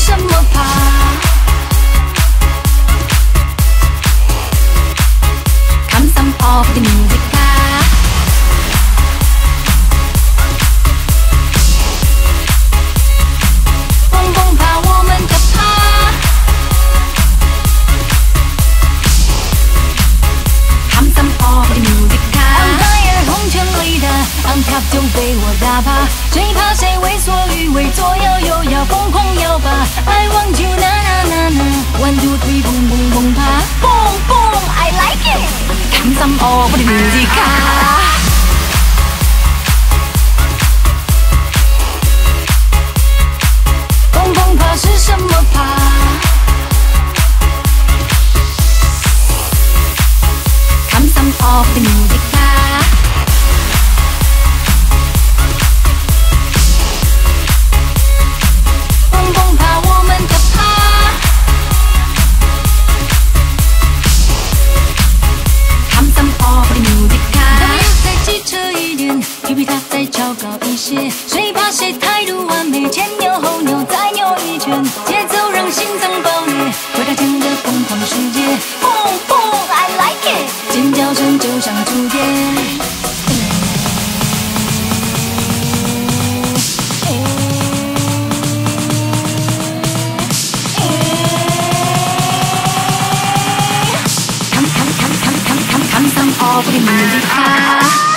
什么怕？Oh, the music. 些，谁怕谁态度完美，前扭后扭再扭一圈，节奏让心脏爆裂，回到真的疯狂世界，Boom I like it，尖叫声就像触电。Oh, pretty moon,